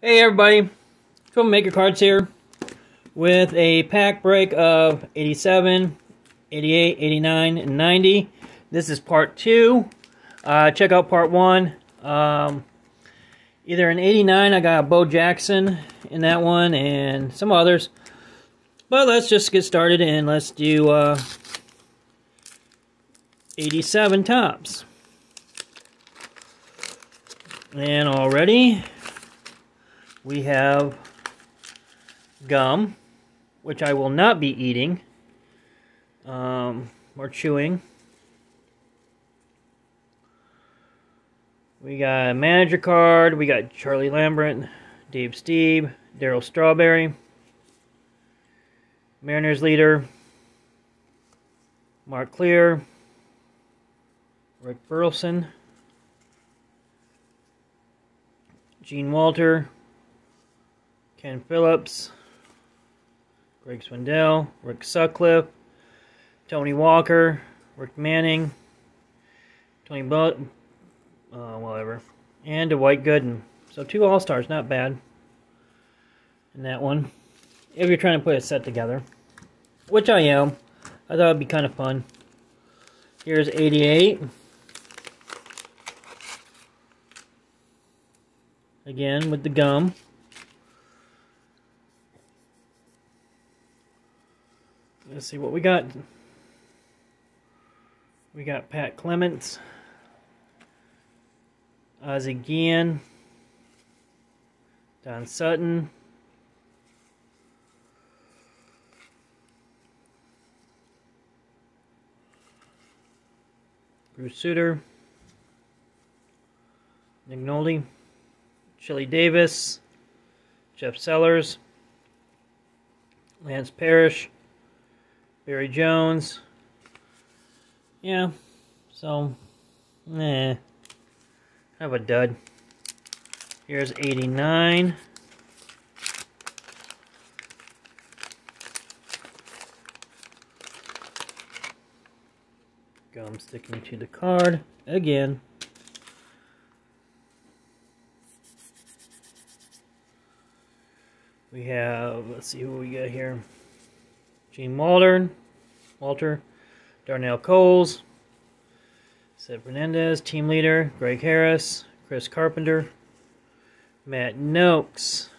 Hey everybody, Troublemaker Cards here with a pack break of 87, 88, 89, and 90. This is part 2. Uh, check out part 1. Um, either in 89 I got a Bo Jackson in that one and some others. But let's just get started and let's do uh, 87 Topps. And already we have gum, which I will not be eating um, or chewing. We got a manager card. We got Charlie Lambert, Dave Stieb, Darryl Strawberry, Mariners leader, Mark Clear, Rick Burleson, Gene Walter, Ken Phillips, Greg Swindell, Rick Sutcliffe, Tony Walker, Rick Manning, Tony Butt, uh, whatever, and Dwight Gooden. So two All-Stars, not bad in that one. If you're trying to put a set together, which I am, I thought it'd be kind of fun. Here's 88. Again, with the gum. Let's see what we got. We got Pat Clements, Ozzie Guillen, Don Sutton, Bruce Sutter, Nick Chili Davis, Jeff Sellers, Lance Parrish, Barry Jones. Yeah, so, eh, have a dud. Here's 89. Gum sticking to the card again. We have, let's see who we got here. Gene Walter, Walter, Darnell Coles, Sid Fernandez, team leader, Greg Harris, Chris Carpenter, Matt Nokes.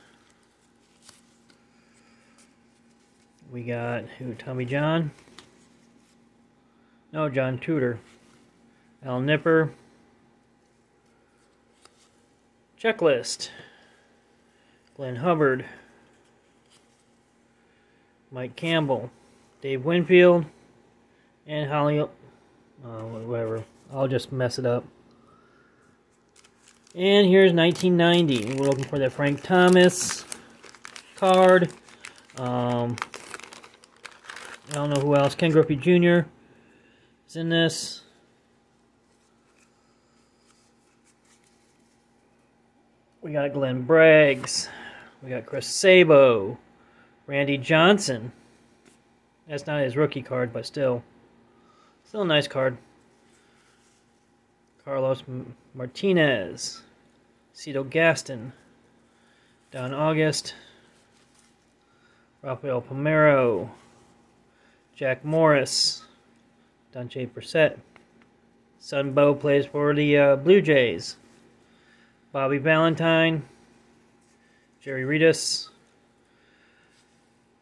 We got who? Tommy John. No, John Tudor. Al Nipper. Checklist. Glenn Hubbard. Mike Campbell, Dave Winfield, and Holly, uh, whatever. I'll just mess it up. And here's 1990. We're looking for that Frank Thomas card. Um, I don't know who else. Ken Griffey Jr. is in this. We got Glenn Braggs. We got Chris Sabo. Randy Johnson. That's not his rookie card, but still. Still a nice card. Carlos Martinez. Cito Gaston. Don August. Rafael Palmeiro. Jack Morris. Dante Bichette. Son Bo plays for the uh, Blue Jays. Bobby Valentine. Jerry Reedus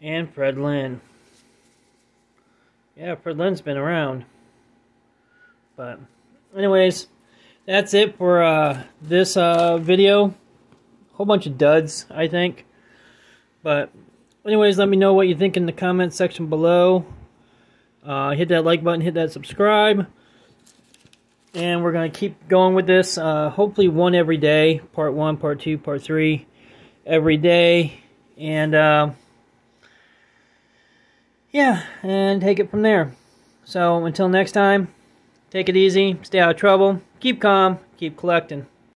and Fred Lynn. Yeah, Fred Lynn's been around. But, anyways, that's it for uh, this uh, video. Whole bunch of duds, I think. But, anyways, let me know what you think in the comment section below. Uh, hit that like button, hit that subscribe. And we're going to keep going with this. Uh, hopefully one every day. Part 1, Part 2, Part 3. Every day. And... Uh, yeah, and take it from there. So until next time, take it easy, stay out of trouble, keep calm, keep collecting.